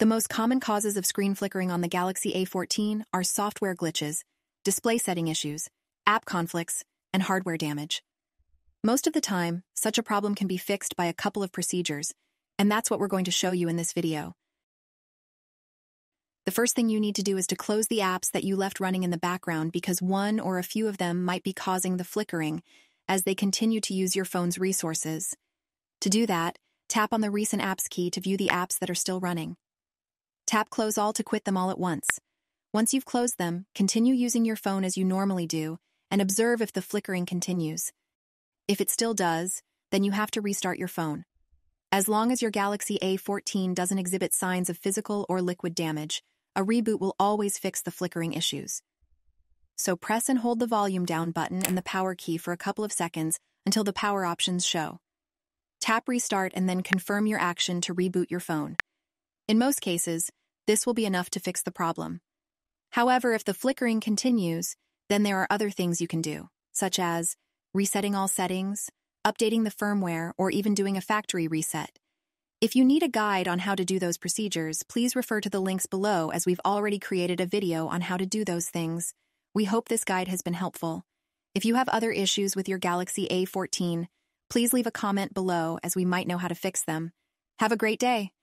The most common causes of screen flickering on the Galaxy A14 are software glitches, display setting issues, app conflicts, and hardware damage. Most of the time, such a problem can be fixed by a couple of procedures, and that's what we're going to show you in this video. The first thing you need to do is to close the apps that you left running in the background because one or a few of them might be causing the flickering as they continue to use your phone's resources. To do that, tap on the Recent Apps key to view the apps that are still running. Tap Close All to quit them all at once. Once you've closed them, continue using your phone as you normally do and observe if the flickering continues. If it still does, then you have to restart your phone. As long as your Galaxy A14 doesn't exhibit signs of physical or liquid damage, a reboot will always fix the flickering issues. So press and hold the volume down button and the power key for a couple of seconds until the power options show. Tap Restart and then confirm your action to reboot your phone. In most cases, this will be enough to fix the problem. However, if the flickering continues, then there are other things you can do, such as resetting all settings, updating the firmware, or even doing a factory reset. If you need a guide on how to do those procedures, please refer to the links below as we've already created a video on how to do those things. We hope this guide has been helpful. If you have other issues with your Galaxy A14, please leave a comment below as we might know how to fix them. Have a great day.